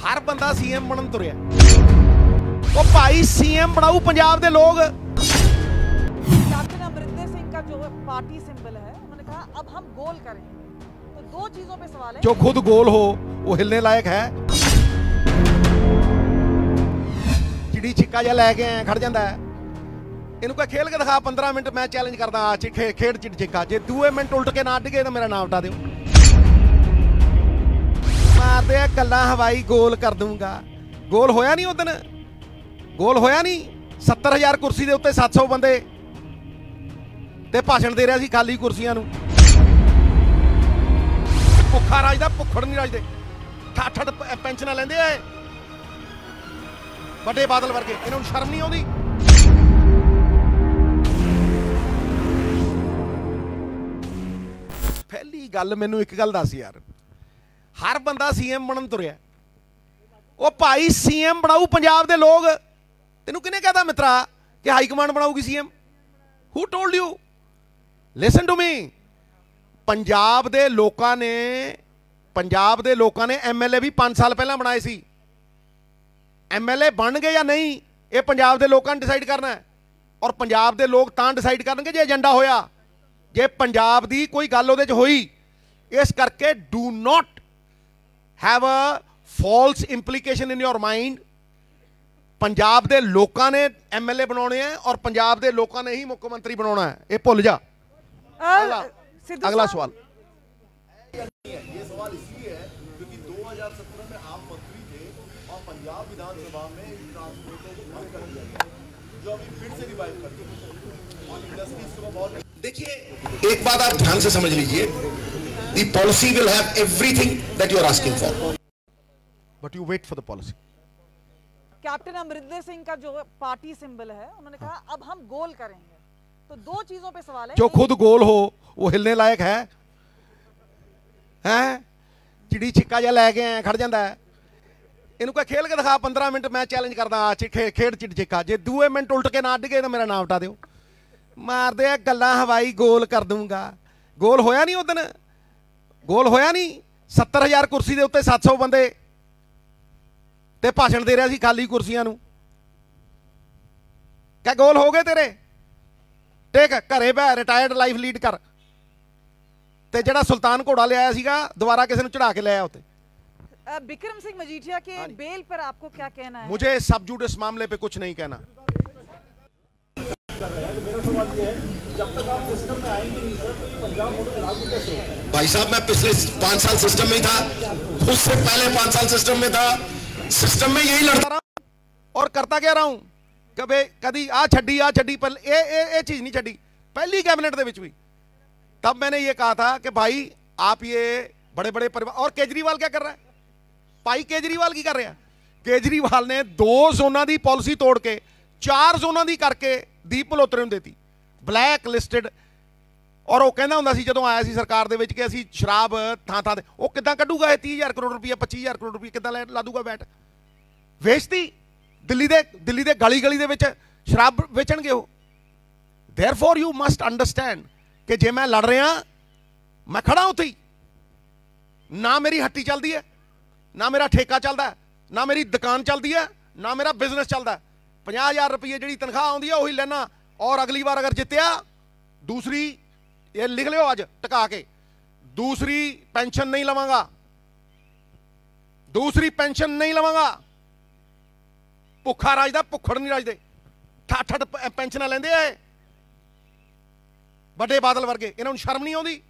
ਹਰ ਬੰਦਾ ਸੀਐਮ ਬਣਨ ਤੁਰਿਆ ਉਹ ਭਾਈ ਸੀਐਮ ਬਣਾਉ ਪੰਜਾਬ ਦੇ ਲੋਕ कैप्टन अमरिंदर सिंह का जो पार्टी सिंबल है उन्होंने कहा अब हम गोल करेंगे तो दो चीजों पे सवाल है ਜੋ ਖੁਦ ਗੋਲ ਹੋ ਉਹ ਹਿਲਨੇ ਲਾਇਕ ਹੈ ਚਿੜੀ ਛਿੱਕਾ ਜਿਹਾ ਲੈ ਕੇ ਆਇਆ ਖੜ ਜਾਂਦਾ ਹੈ ਇਹਨੂੰ ਕਹ ਖੇਲ ਕੇ ਦਿਖਾ 15 ਮਿੰਟ ਮੈਂ ਚੈਲੰਜ ਕਰਦਾ ਆ ਚਿ- ਖੇ- ਖੇਡ ਚਿੜੀ ਛਿੱਕਾ ਜੇ ਦੂਏ ਮਿੰਟ ਉਲਟ ਕੇ ਨਾ ਡਿਗੇ ਤਾਂ ਮੇਰਾ ਨਾਮ ਹਟਾ ਦਿਓ ਮਾਰਦੇ ਆ, ਕੱਲਾ ਹਵਾਈ ਗੋਲ ਕਰ ਦੂੰਗਾ ਗੋਲ ਹੋਇਆ ਨਹੀਂ ਉਦੋਂ? ਗੋਲ ਹੋਇਆ ਨਹੀਂ? 70000 ਕੁਰਸੀ ਦੇ ਉੱਤੇ 700 ਬੰਦੇ। ਤੇ ਭਾਸ਼ਣ ਦੇ ਰਿਹਾ ਸੀ ਖਾਲੀ ਕੁਰਸੀਆਂ ਨੂੰ। ਭੁੱਖਾ ਰਾਜ ਦਾ, ਭੁੱਖੜ ਨਹੀਂ ਰਾਜਦੇ ਠੱਠ ਠੱਠ ਪੈਨਸ਼ਨਾਂ ਲੈਂਦੇ ਆ ਵੱਡੇ ਬਾਦਲ ਵਰਗੇ, ਇਹਨਾਂ ਨੂੰ ਸ਼ਰਮ ਨਹੀਂ ਆਉਂਦੀ? ਪਹਿਲੀ ਗੱਲ ਮੈਨੂੰ ਇੱਕ ਗੱਲ ਦੱਸ ਯਾਰ। ਹਰ ਬੰਦਾ ਸੀਐਮ ਬਣਨ ਤੁਰਿਆ। ਉਹ ਭਾਈ ਸੀਐਮ ਬਣਾਉ ਪੰਜਾਬ ਦੇ ਲੋਕ। ਤੈਨੂੰ ਕਿਹਨੇ ਕਹਤਾ ਮਿੱਤਰਾ ਕਿ high command ਬਣਾਊਗੀ CM who told you listen to me Punjab ਦੇ ਲੋਕਾਂ ਨੇ, ਪੰਜਾਬ ਦੇ ਲੋਕਾਂ ਨੇ ਐਮਐਲਏ ਵੀ 5 ਸਾਲ ਪਹਿਲਾਂ ਬਣਾਏ ਸੀ। ਐਮਐਲਏ ਬਣ ਗਏ ਜਾਂ ਨਹੀਂ, ਇਹ ਪੰਜਾਬ ਦੇ ਲੋਕਾਂ ਨੇ ਡਿਸਾਈਡ ਕਰਨਾ ਹੈ। ਔਰ ਪੰਜਾਬ ਦੇ ਲੋਕ ਤਾਂ ਡਿਸਾਈਡ ਕਰਨਗੇ ਜੇ ਏਜੰਡਾ ਹੋਇਆ। ਜੇ ਪੰਜਾਬ ਦੀ ਕੋਈ ਗੱਲ ਉਹਦੇ 'ਚ ਹੋਈ, ਇਸ ਕਰਕੇ do not have a false implication in your mind Punjab ਦੇ ਲੋਕਾਂ ਨੇ ਐਮਐਲਏ ਬਣਾਉਣੇ ਆ ਔਰ ਪੰਜਾਬ ਦੇ ਲੋਕਾਂ ਨੇ ਹੀ ਮੁੱਖ ਮੰਤਰੀ ਬਣਾਉਣਾ ਹੈ ਇਹ ਭੁੱਲ ਜਾ ਅਗਲਾ सिद्धू अगला साहब, सवाल ये सवाल इसलिए है क्योंकि 2017 में आप मंत्री थे और पंजाब विधानसभा में ट्रांसपोर्टों को बंद कर दिया गया जो अभी फिर से रिवाइव कर दिया और इंडस्ट्रीज को बहुत देखिए एक बात आप ध्यान से समझ लीजिए the policy will have everything that you are asking for but you wait for the policy captain Amarinder Singh का जो पार्टी सिंबल है उन्होंने कहा अब हम गोल करेंगे तो दो चीजों पे सवाल है जो एक- खुद गोल हो वो हिलने लायक है हैं ਚਿੜੀ ਛਿੱਕਾ ਜਿਹਾ ਲੈ ਕੇ ਆਇਆ ਖੜ ਜਾਂਦਾ ਹੈ ਇਹਨੂੰ ਕਹ ਖੇਲ ਕੇ ਦਿਖਾ 15 ਮਿੰਟ ਮੈਂ ਚੈਲੰਜ ਕਰਦਾ ਆ ਚਿ- ਖੇ- ਖੇਡ ਚਿੜੀ ਛਿੱਕਾ ਜੇ ਦੂਏ ਮਿੰਟ ਉਲਟ ਕੇ ਨਾ ਡਿਗੇ ਤਾਂ ਮੇਰਾ ਨਾਮ ਹਟਾ ਦਿਓ ਮਾਰਦੇ ਆ ਗੱਲਾਂ ਹਵਾਈ ਗੋਲ ਕਰ ਦੂੰਗਾ ਗੋਲ ਹੋਇਆ ਨਹੀਂ ਉਦੋਂ ਗੋਲ ਹੋਇਆ ਨਹੀਂ 70000 ਕੁਰਸੀ ਦੇ ਉੱਤੇ 700 ਬੰਦੇ ਤੇ ਭਾਸ਼ਣ ਦੇ ਰਿਹਾ ਸੀ ਖਾਲੀ ਕੁਰਸੀਆਂ ਨੂੰ ਕਹ ਗੋਲ ਹੋ ਗਏ ਤੇਰੇ ਟੇਕ ਘਰੇ ਬੈ ਰਿਟਾਇਰਡ ਲਾਈਫ ਲੀਡ ਕਰ ਤੇ ਜਿਹੜਾ ਸੁਲਤਾਨ ਘੋੜਾ ਲਿਆਇਆ ਸੀਗਾ ਦੁਬਾਰਾ ਕਿਸੇ ਨੂੰ ਚੜਾ ਕੇ ਲਿਆਇਆ ਉੱਤੇ अ, बिक्रम सिंह मजीठिया के बेल पर आपको क्या कहना है मुझे सब जुड इस मामले पे कुछ नहीं कहना भाई साहब, मैं पिछले पाँच साल सिस्टम में था। उससे पहले पाँच साल सिस्टम में था। सिस्टम में यही लड़ता रहा। और करता कह रहा हूँ? कभी कभी, आ छी आ छी पहले चीज़ नहीं छी पहली कैबिनेट के तब मैंने ये कहा था कि भाई, आप ये बड़े बड़े परिवार और केजरीवाल क्या कर रहा है? भाई, केजरीवाल की कर रहे हैं? केजरीवाल ने दो जोना की पॉलिसी तोड़ के, चार जोना की करके दीप मल्होत्रे देती ब्लैक लिस्टेड ਔਰ ਉਹ ਕਹਿੰਦਾ ਹੁੰਦਾ ਸੀ ਜਦੋਂ ਆਇਆ ਸੀ ਸਰਕਾਰ ਦੇ ਵਿੱਚ ਕਿ ਅਸੀਂ ਸ਼ਰਾਬ ਥਾਂ ਥਾਂ ਤੇ, ਉਹ ਕਿੱਦਾਂ ਕੱਢੂਗਾ ਇਹ 30000 ਕਰੋੜ ਰੁਪਏ 25000 ਕਰੋੜ ਰੁਪਏ ਕਿੱਦਾਂ ਲਾ ਦੂਗਾ ਵੈਟ ਵੇਚਤੀ ਦਿੱਲੀ ਦੇ ਦਿੱਲੀ ਦੇ ਗਲੀ ਗਲੀ ਦੇ ਵਿੱਚ ਸ਼ਰਾਬ ਵੇਚਣਗੇ ਉਹ। ਥੈਰਫੋਰ ਯੂ ਮਸਟ ਅੰਡਰਸਟੈਂਡ ਕਿ ਜੇ ਮੈਂ ਲੜ ਰਿਹਾ, ਮੈਂ ਖੜਾ ਉੱਥੇ ਹੀ। ਨਾ ਮੇਰੀ ਹੱਟੀ ਚੱਲਦੀ ਹੈ, ਨਾ ਮੇਰਾ ਠੇਕਾ ਚੱਲਦਾ ਨਾ ਮੇਰੀ ਦੁਕਾਨ ਚੱਲਦੀ ਹੈ, ਨਾ ਮੇਰਾ ਬਿਜ਼ਨਸ ਚੱਲਦਾ 50000 ਰੁਪਏ ਜਿਹੜੀ ਤਨਖਾਹ ਆਉਂਦੀ ਹੈ, ਉਹੀ ਲੈਣਾ। ਔਰ ਅਗਲੀ ਵਾਰ ਅਗਰ ਜਿੱਤਿਆ, ਦੂਸਰੀ ਇਹ ਲਿਖ ਲਿਓ ਅੱਜ, ਟਿਕਾ ਕੇ। ਦੂਸਰੀ ਪੈਨਸ਼ਨ ਨਹੀਂ ਲਵਾਂਗਾ। ਦੂਸਰੀ ਪੈਨਸ਼ਨ ਨਹੀਂ ਲਵਾਂਗਾ। ਭੁੱਖਾ ਰਾਜਦਾ ਭੁੱਖੜ ਨਹੀਂ ਰਾਜਦੇ ਠੱਠ ਠੱਠ ਪੈਨਸ਼ਨਾਂ ਲੈਂਦੇ ਆ ਵੱਡੇ ਬਾਦਲ ਵਰਗੇ, ਇਹਨਾਂ ਨੂੰ ਸ਼ਰਮ ਨਹੀਂ ਆਉਂਦੀ?